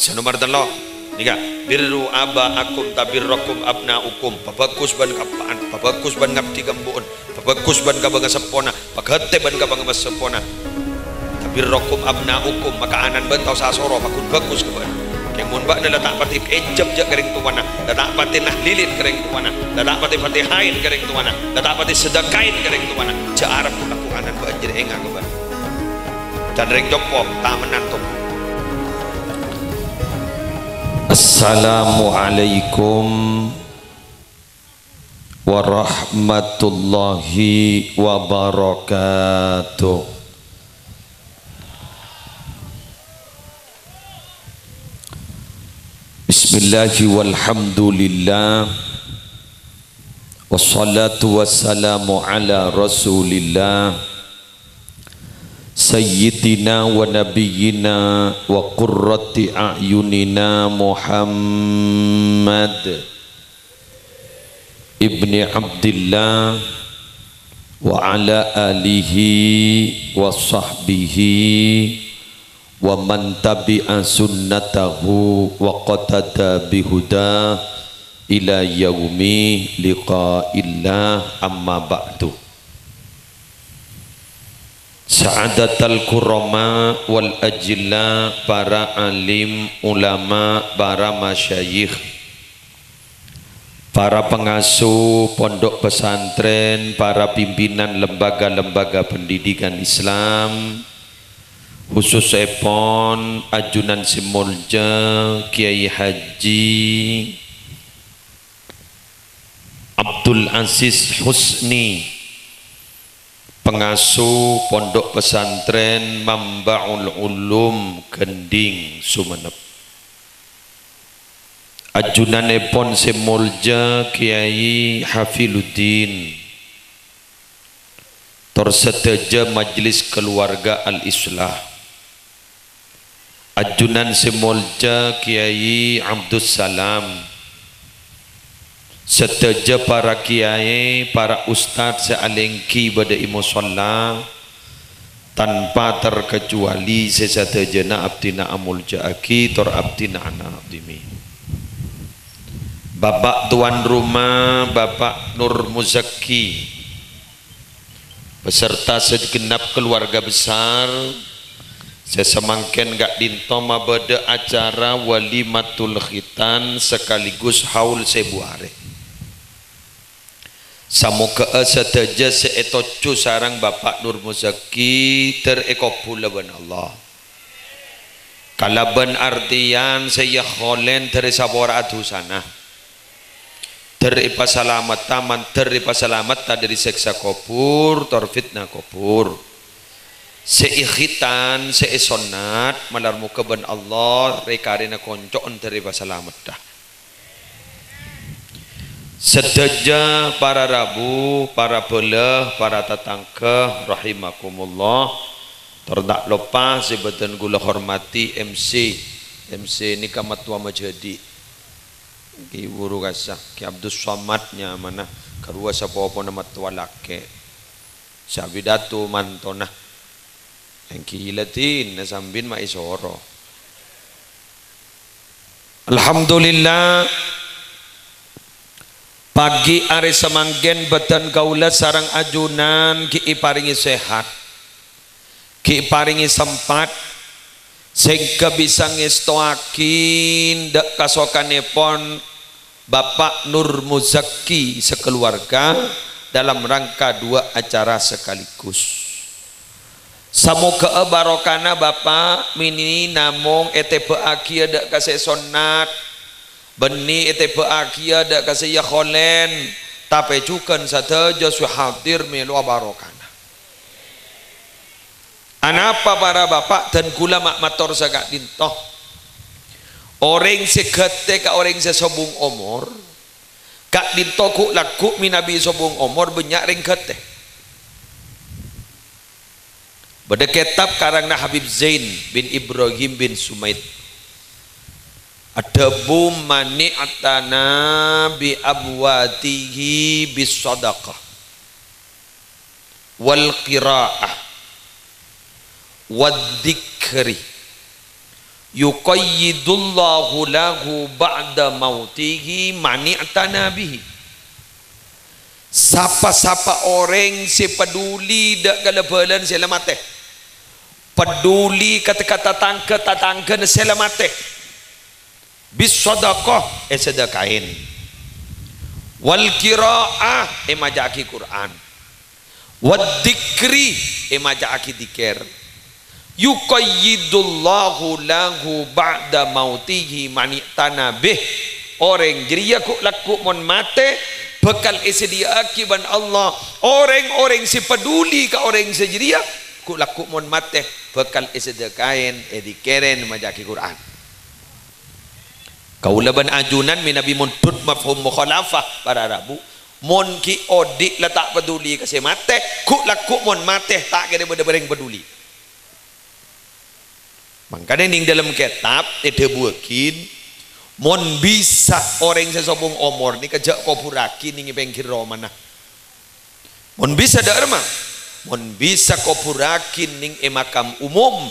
Sanomar telo nika birru aba akum tabirrakum abnaukum. Pabagus ban kapaan pabagus ban ngabdi gambuun pabagus ban kabang sepona pagate ban kabang sepona. Tabirrakum abnaukum maka anan bentau sasoro pakun bagus keban keng mun bak letak pati ejab jak kering tuana letak pati nah lilin kering tuana letak pati pati hain kering tuana letak pati sedekain kering tuana ja arab aku anan banjir enga keban dan reng jopo tamenan tuh Assalamualaikum warahmatullahi wabarakatuh. Bismillahi walhamdulillah. Wassalatu wassalamu ala rasulillah sayyidina wa nabiyyina wa qurrati a'yunina Muhammad ibni Abdullah wa ala alihi wa sahbihi wa man tabi'a sunnatahu wa qatada bihuda ila yaumi liqa'illah. Amma ba'du. Sa'adatal kurama wal ajilla para alim, ulama, para masyayikh para pengasuh pondok pesantren, para pimpinan lembaga-lembaga pendidikan Islam khusus Epon, Ajunan Simulja, Kiai Haji Abdul Aziz Husni pengasuh pondok pesantren Mambaul Ulum Kending Sumenep Ajunanepon Semolja Kiai Hafiluddin. Torseteja Majlis Keluarga Al-Islah. Ajunan Semolja Kiai Abdus Salam seteja para kiai, para ustadz sealengki pada imusolla tanpa terkecuali sesetejana abdina amul ja'aki tor abdina ana abdimi Bapak tuan rumah Bapak Nur Muzaki beserta segenap keluarga besar saya semangken gak dintoma pada acara walimatul khitan sekaligus haul sebuare Samoga sateja seetocu sarang Bapak Nur Muzaki terekopula ban Allah. Kalaban artian saya kholen teresabora adu sana. Teripa salamat taman teripa salamat dari seksa kopur tor fitnah kopur. Seikhitan seisonat malar muka ban Allah rekarina koncoon teripa salamat dah. Sedaja para rabu, para belah, para tatangkah rahimakumullah. Terdak lupa sebetan gula hormati MC. MC ini kamat tua majadi. Ki buru kasah, ki Abdul Samadnya mana? Karua sapa apa nama tua lake. Sabidatu mantona. Yang kilatin nasambin ma isoro. Alhamdulillah Pagi hari semanggen beten kaula sarang ajunan ki paringi sehat. Ki paringi sempat sehingga bisa ngestoakin dek kasokanepon Bapak Nur Muzaki sekeluarga dalam rangka dua acara sekaligus. Semoga barokana Bapak mini namung etebe akia dek kasesonat Beni ite baakia dak kasih ya kholen tapi cukan sateja su hadir melu barokana. Anapa para bapak dan gula mak mator sagak dintoh. Orang segete ka orang sesobung omor. Kak dintoh ku laku minabi sobung omor banyak ring kete. Bada kitab karang Habib Zain bin Ibrahim bin Sumaid adabu atana bi abwatihi bis sadaqah wal qiraah wad dzikri yuqayyidullahu lahu ba'da mautihi mani'tana bihi Sapa-sapa orang si peduli dak galabalan sila mate. Peduli kata-kata tangke tatangke sila mate. Bis eh sedekahin. Wal qiraah eh majaki Quran. Wad dikri eh majaki dikir yuqayyidullahu lahu ba'da mautihi mani tanabih orang jadi aku laku mon mate bekal isedia akiban Allah orang-orang si peduli ke orang sejeria ku laku mon mate bekal isedia kain edikeren majaki Quran kaulaban ajunan min nabi muntut mafhum mukhalafah para rabu mon ki odik letak peduli ke mate ku laku mon mate tak kena benda-benda peduli Makanya ning dalam kitab tidak buakin mon bisa orang sesobong omor ni kejak kopuraki ning pengkir romana. Mon bisa dak. Mon bisa kopuraki ning makam umum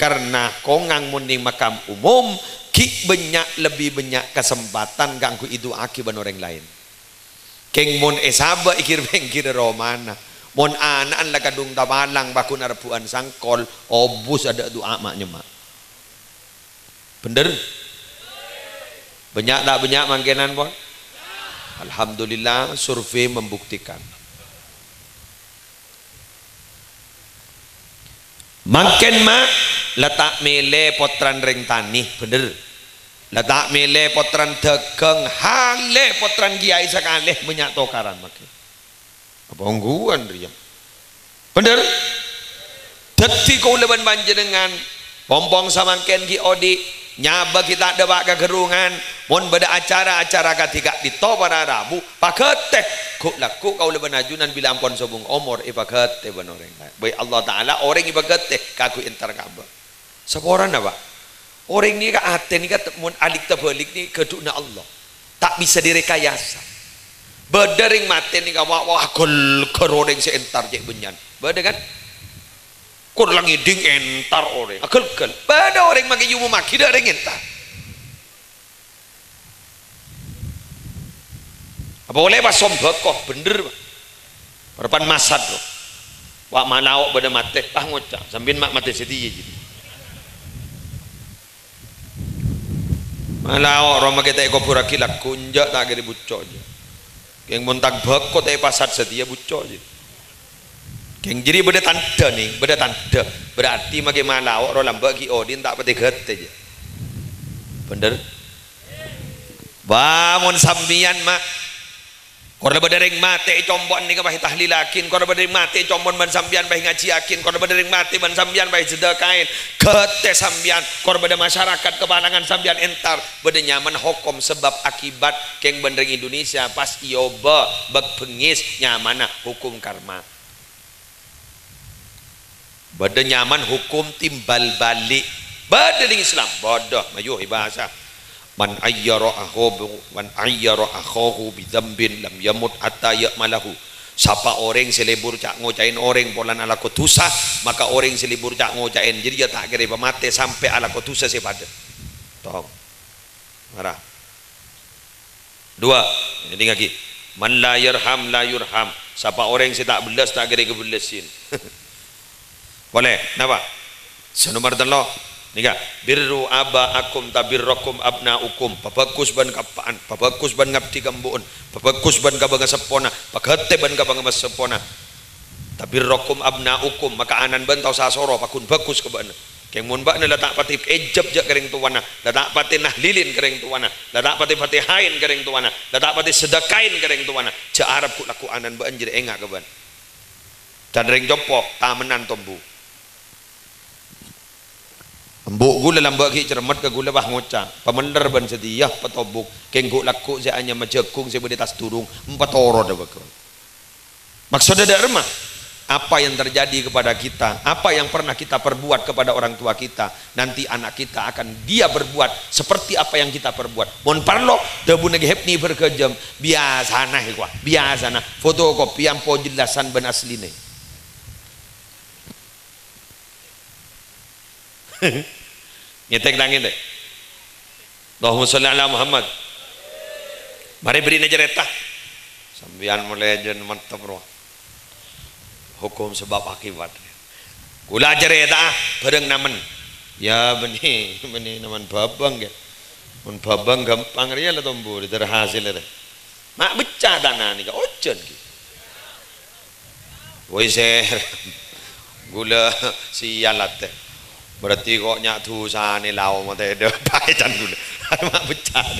karena kongang mon ning makam umum ki banyak lebih banyak kesempatan ganggu itu akibat orang lain. Keng mon esaba ikir pengkir romana. Mon anak lah kadung tabalang bakun arpuan sangkol obus ada doa maknya mak. Bener? Banyak tak banyak mangkenan pun? Alhamdulillah survei membuktikan. Makin mak letak mele potran ring tani bener. Letak mele potran dagang hale potran kiai sekali banyak tokaran makin. Apa ungguan dia? Bener? Kau leban dengan pompong samangken ki odi nyaba kita ada bak gerungan mon beda acara-acara ketika di para rabu pakete ku laku kau leban ajunan bila ampun sobung omor i pakete benoreng baik Allah taala orang i pakete kaku entar kaba seorang apa orang ni ka ate ni ka mon alik terbalik ni keduna Allah. Tak bisa direkayasa. Bedering mati ni ka wah kol keroreng se entar je benyan. Beda kan? Kur langi ding entar orang. Akal kal pada orang magi yumu maki dah orang entar. Apa boleh pas sombak kok bener Perpan masad loh wak manau pada mate ah ngocak. Sambil mak mate sedih jadi malau roma kita eko pura kilak kunjak tak kira bucok je yang montak bakot eh pasat setia bucok je Keng jadi beda tanda nih, beda tanda. Berarti bagaimana orang lambat ki odin tak pati gete aja. Bener? Bangun sambian mak. Korang berdering mati combon ni kabah tahlilakin. Korang berdering mati combon ban sambian bahi ngaji akin. Korang berdering mati ban sambian bahi sedekain. Kete sambian. Korang berdering masyarakat kepanangan sambian entar. Berdeng nyaman hukum sebab akibat keng berdering Indonesia pas ioba bak pengis nyamana hukum karma. Bada nyaman hukum timbal balik. Bada dengan Islam. Bada. Mayuh bahasa. Man ayyara akhahu man ayyara akhahu bi dzambin lam yamut hatta ya'malahu. Siapa orang selebur cak ngocain orang polan ala kotusa maka orang selebur cak ngocain jadi dia tak kira mati sampai ala kotusa sepada. Tahu. Marah. Dua. Ini lagi. Man la yarham la yurham. Siapa orang yang tak belas tak kira kebelasin. Boleh? Napa? Senomor telo. Nika, birru aba akum tabirrakum abnaukum. Pabagus ban kapaan, pabagus ban ngabdi kambuun, pabagus ban kabanga sepona, pagate ban kabanga sepona. Tabirrakum abnaukum, maka anan ban tau sasoro pakun bagus ke bana. Keng mun bak letak pati ejab jak kering tuwana, letak pati nahlilin kering tuwana, letak pati fatihain kering tuwana, letak pati sedekain kering tuwana. Ja Arab ku laku anan ban jadi engak ke ban. Dan ring jopo tamenan tombu. Mbok gula lambak ki cermat ke gula bah ngocak. Pamender ban sedia patobuk. Kengku laku saya hanya majekung saya tas turung. Empat oro dah bakal. Maksudnya ada remah. Apa yang terjadi kepada kita, apa yang pernah kita perbuat kepada orang tua kita, nanti anak kita akan dia berbuat seperti apa yang kita perbuat. Mon parlo, debu negi hepni berkejam, biasa nah biasa nah. Fotokopi yang po jelasan ben asli nih. nyetek nangin deh. Allahumma sholli ala Muhammad. Mari beri najaretah sambian mulai jen mantap roh hukum sebab akibat. Kula jereta bareng namen. Ya benih benih naman babang ya. Mun babang gampang ria lah tombo terhasil deh mak becah dana nih ojen gitu Woi ser gula sialat teh berarti kok nyak tusane lau mate de pae can gula mak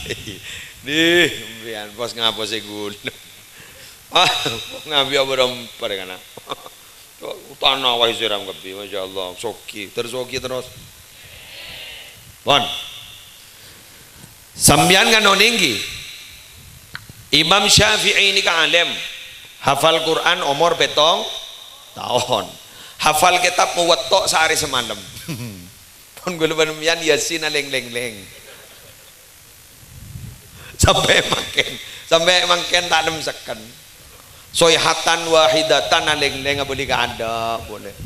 deh di bian bos ngapa sih gula ah ngabi berempat kan tanah wahai siram masya Allah soki tersoki terus Bon. Sambian kan noninggi. Imam Syafi'i ini kan alim. Hafal Quran umur betong tahun. Hafal kitab muwattok sehari semalam. Pun gue lupa nemian yasin leng leng leng. Sampai makin, sampai makin tak nem sekan. Soyhatan wahidatan leng leng boleh ada boleh.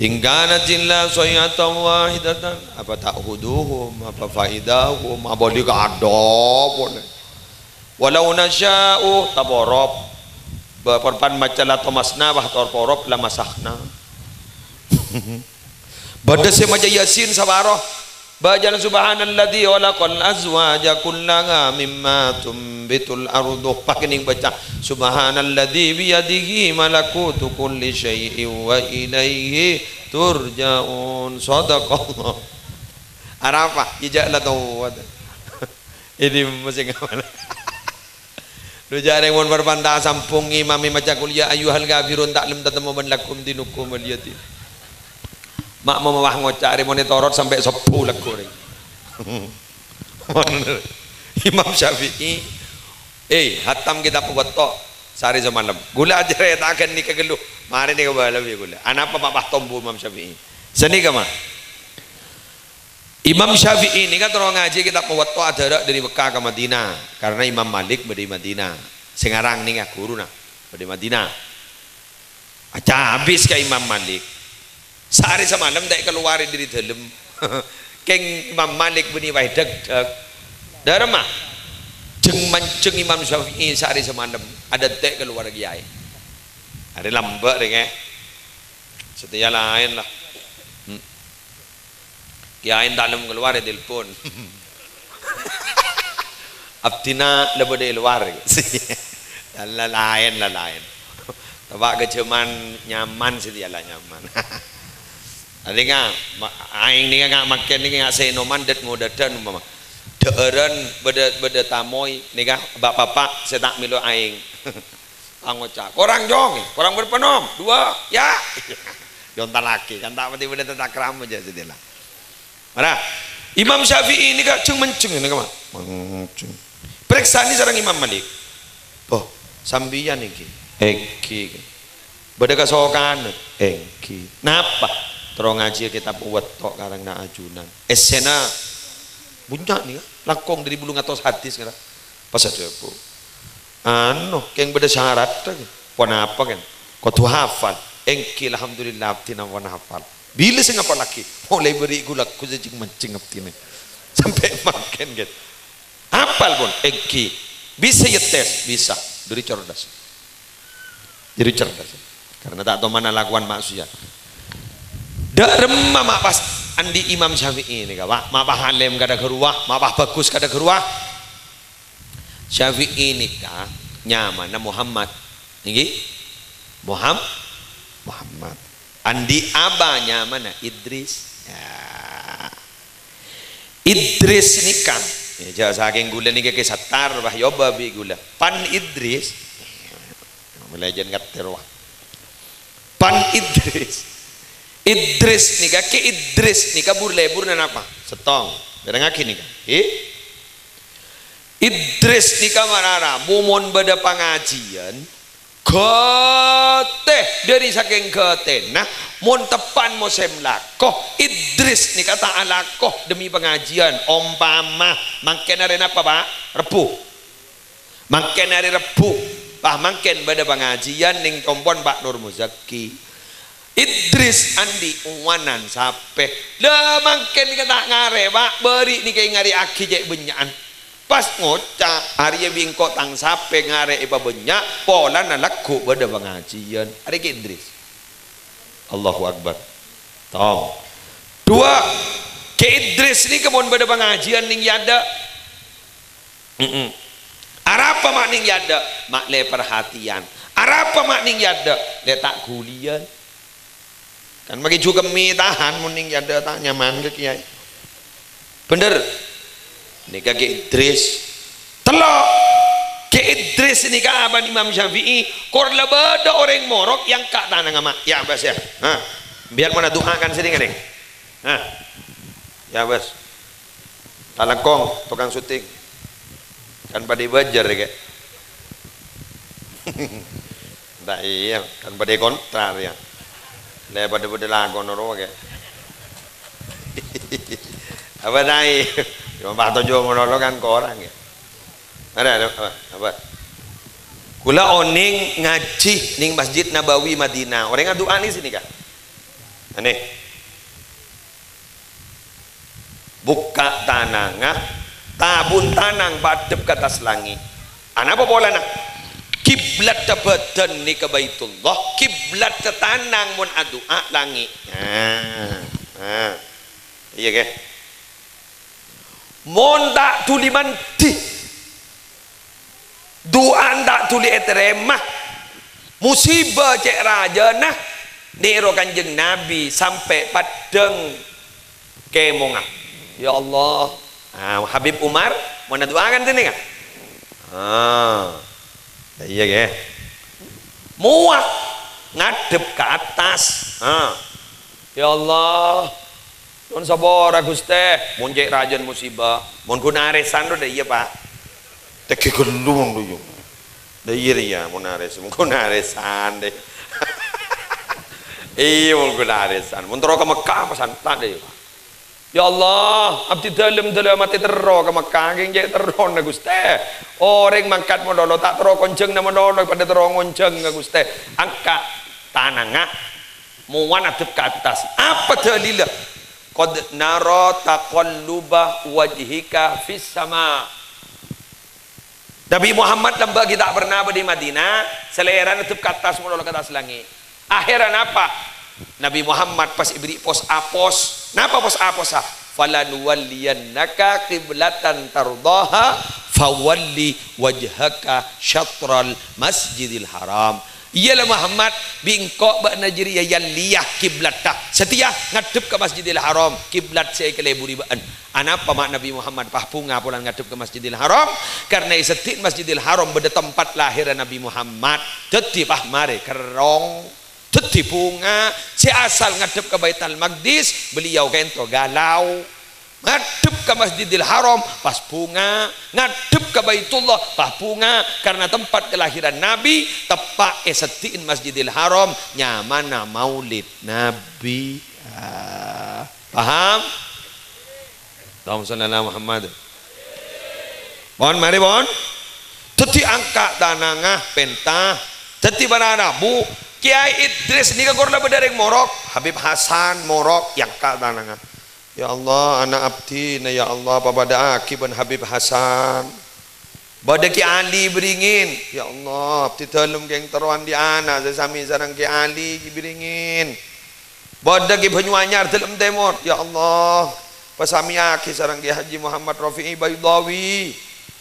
Ingkana jilla soyatan wahidatan apa tak huduhum apa faidahum apa boleh ada boleh. Walau nasya'u taborob Baparpan macalah tomasna bah torporob la masahna. Bada se maja yasin sabaroh. Bajan subhanalladzi walaqal azwaja kullaha mimma tumbitul ardu. Pakining baca subhanalladzi biyadihi malakutu kulli syai'in wa ilaihi turja'un. Sadaqallah. Arafa jejak la tawad. Ini masih ngamal. Lu jarang mon berbanda sampung imam maca kuliah ayuhal gafirun taklim tatamu lakum dinukum waliyatin. Mak mau mawah ngocak monitorot sampai sepuluh lagu Imam Syafi'i eh hatam kita buat tok sehari semalam. Gula aja ya takkan ni kegeluh mari ni kebala ya gula. Anak apa papa tombu Imam Syafi'i? Seni kama Imam Syafi'i ini kan terus ngaji kita buat tok ada dari Mekah ke Madinah. Karena Imam Malik dari Madinah. Sekarang nih guru nah dari Madinah. Aja habis ke Imam Malik Sehari semalam tak keluar dari dalam. Keng Imam Malik deg deg. Dharma. Jeng manceng Imam Syafi'i sehari semalam ada tek keluar kiai. Ada lambak deh Setia lain lah. Hmm. Kiai dalam keluar telepon. Abdina lebih dari luar. lain lah lain. Tabak kecuman nyaman setia lah nyaman. Ada nga aing ni nga makan ni nga seno mandet ngodadan mama. Deeran beda beda tamoy ni nga bapak-bapak saya tak milu aing. Angoca. Orang jong, orang berpenom. Dua, ya. Jonta laki kan tak mati beda tetak ram aja sedela. Mana? Imam Syafi'i ini kak ceng menceng ini kak menceng. Periksa ini sarang Imam Malik. Oh, sambian iki. Eki. Beda kasokan. Eki. Napa? Terong ngaji kita buat tok karang na ajunan. Esena bunyak nih langkong dari bulu ngatos hadis kan pas ada bu. Anu keng beda syarat pon apa kan kau tuh hafal. Engki alhamdulillah abdi wana hafal. Bila sih ngapa lagi mulai beri gula ku jadi mancing abdi sampai makan gitu hafal pun engki bisa ya tes? Bisa. Dari cerdas. Jadi cerdas. Karena tak tahu mana lakukan maksiat Dak remah mak pas andi Imam Syafi'i ini kak, mak pas halim kada keruah, mak pas bagus kada keruah. Syafi'i ini kak nyaman na Muhammad. Ini Muhammad Muhammad. Andi abah mana Idris. Ya. Idris ini kan ya jauh saking gula nih ke satar bah yoba bi gula. Pan Idris. Melajan kat terwah. Pan Idris. Idris nika ke Idris nika lebur dan apa? Setong. Berang ngaki nika. Eh? Idris nika marara mumon beda pengajian Kote dari saking kote nah mon tepan mo semlakoh Idris nika tak alakoh demi pengajian? Ompama mangken hari apa pak? Repu. Mangken hari repu. Bah mangken beda pengajian ning kompon Pak Nur Muzaki Idris Andi uwanan sape. Dah mangken kata ngare pak. Beri ni kayak ngari aki jek pas ngocak hari bingko tang sape ngare iba benyak pola nalaku pada pengajian. Hari ke Idris. Allahu Akbar. Tong. Dua ke Idris ni kebun pada pengajian ning yada. Mm -mm. Arapa mak ning yada? Mak le perhatian Arapa mak ning yada? Le tak kan bagi juga mi tahan muning ada nyaman ke kiai. Bener? Ini kaki Idris. Telok ke Idris ini kapan Imam Syafi'i. Kor lebada orang morok yang kak tanah ngama ya bas ya. Ha. biar mana doakan sini kan ha. ya bas. Talakong tukang syuting. Kan pada bajar ya tak iya kan pada kontrar ya pada pada lagu noro ke? Apa nai cuma pak tojo ngono kan ke orang ya ada apa, apa? Kula oning ngaji ning masjid Nabawi Madinah. Orang ngadu ani sini kan aneh buka tanangah tabun tanang badep ke atas langit. Anak apa bola nak kiblat badan ni ke Baitullah. Kiblat tanang mun adua langit nah, nah. iya ke? Mon tak tuli manti doa tak tuli eteremah musibah cek raja nah. Nero kanjeng nabi sampai padeng kemonga ya Allah. Ah, Habib Umar mau doakan sini kan ah iya ke muak ngadep ke atas. Ha. ya Allah. Nun sabora Guste mun jek rajan musibah. Mun kunaresan do iya Pak. Teki gelung do yo. Da iya ya mun ares mun kunaresan deh iya mun kunaresan mun tero ke Mekah pesan tak deh Pak Ya Allah, abdi dalam dalam mati tero geng jek tero na Guste. Orang mangkat modono tak tero konceng na modono pada tero ngonceng na Guste. Angka tananga muwan adep ke atas. Apa dalilnya? Qad nara taqalluba wajhika fis sama. Nabi Muhammad lamba kita pernah di Madinah, selera adep ke atas modono ke atas langit. Akhiran apa? Nabi Muhammad pas ibri pos apos napa pos apos ah falanuwalliyannaka qiblatan tardaha fawalli wajhaka syatral masjidil haram. Ialah Muhammad bingkok bak najriya yang liyah tak setia ngadep ke masjidil haram. Kiblat saya ke leburi baan. Anapa mak Nabi Muhammad? Pahpunga pulang ngadep ke masjidil haram. Karena setit masjidil haram beda tempat lahir Nabi Muhammad. Tetip ah mare kerong Teti bunga. Si asal ngadep ke Baitul Maqdis beliau kento galau. Ngadep ke Masjidil Haram pas bunga. Ngadep ke Baitullah pas bunga. Karena tempat kelahiran Nabi tepak esetiin Masjidil Haram nyamana maulid Nabi. Ah, paham? Allahumma Muhammad. Bon mari bon. Teti angka tanangah pentah. Teti barana bu Kiai Idris ni kagor lah berdaring morok. Habib Hasan morok yang kak tanangan Ya Allah anak abdi na ya Allah pada akiban Habib Hasan? Bada ki Ali beringin. Ya Allah abdi dalam geng teruan di anak sesami sarang ki Ali beringin. Bada ki Banyuanyar dalam temur Ya Allah pasami aki sarang ki Haji Muhammad Rafi'i Bayudawi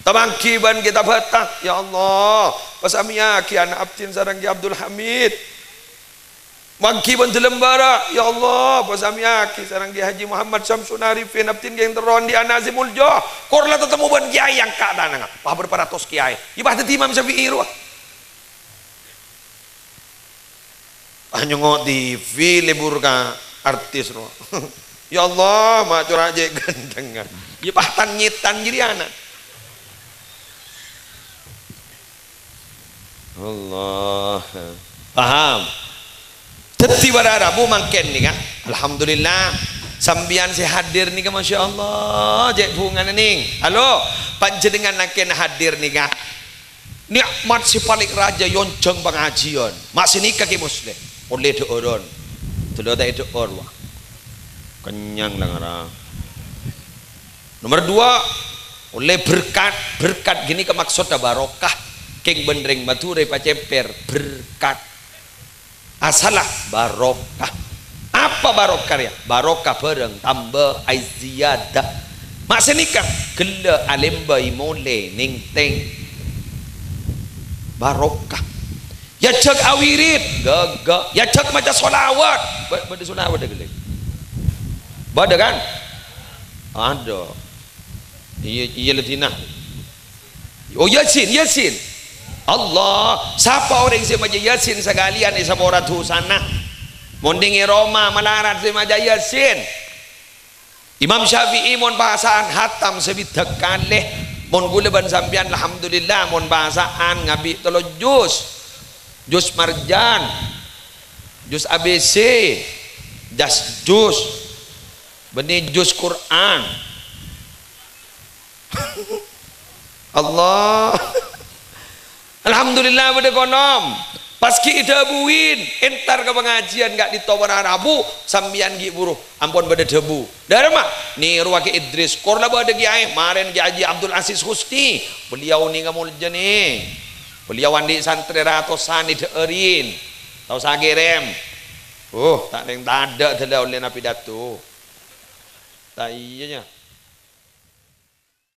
Tabangki ban kita batang Ya Allah. Pasami aki anak abdi sarang ki Abdul Hamid. Mangki pun telembara Ya Allah. Pasami aki Sarang dia Haji Muhammad Syamsun Arifin Abtin geng teron di Anazim Uljo Korla tetemu ban kiai yang kak tanang Wah berparatos kiai. Ibah teti Imam Syafi'i ruah Hanya ngok TV libur ka artis ruah Ya Allah mak curah je gendeng Ibah tanyitan jadi anak Allah Paham? Teti pada bu mangken ni kan. Alhamdulillah. Sambian si hadir ni kan Masya Allah. Jek bungan ni. Halo. Panjenengan naken hadir ni kan. Nikmat si paling raja yonceng pengajian. Masih nikah ki muslim. Oleh doron. Telo tak itu orwa. Kenyang lah. Nomor dua, oleh berkat berkat gini ke maksudnya barokah. King bendring batu repa ceper berkat. Asalah barokah. Apa barokah ya? Barokah bareng tambah kan gela alim bayi mole ning teng barokah. Ya cek awirit gagak. Ya cek macam solawat. Pada solawat ada geleng. Ada kan? Ada. Iya iya letina oh yasin yasin Allah siapa orang yang macam yasin sekalian ni sama orang tu sana? Mondingi Roma malarat si macam yasin Imam Syafi'i mon bahasaan hatam sebitak kalih. Mon gula ban sampian alhamdulillah mon bahasaan ngabi tolo jus jus marjan. Jus ABC jas jus benih jus Quran. Allah Alhamdulillah pada konom Paski buin, entar ke pengajian gak ditawar Rabu sambian gi buruh. Ampun pada debu. Dari mah ni ruwaki Idris. Korla pada gi ai maren gi Haji Abdul Aziz Husni beliau ni ngamul jeni beliau andi santri ratusan di erin. Tau sagerem oh tak neng tak ada telah oleh nabi datu tak iya